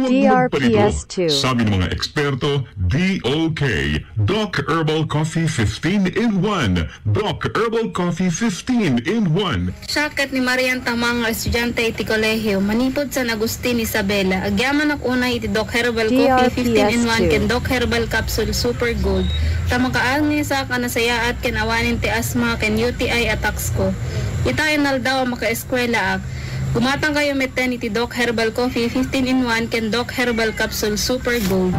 Huwag magpalito. DRPS2. Sabi ng mga eksperto, DOK, Doc Herbal Coffee 15 in 1. Doc Herbal Coffee 15 in 1. Syakat ni Marian Tamang estudyante iti kolehiyo, manipod sa Agustin Isabela, agyaman ak una iti Doc Herbal Coffee 15 in 1 DRPS2. ken Doc Herbal Capsule Super Gold. Tamakaan ni sa kanasaya at ken awanin ti asma ken UTI attacks ko. Itayon nal daw ang maka-eskwela ak. Gumatang kayo meten iti Doc Herbal Coffee 15 in 1 ken Doc Herbal Capsule Super Gold.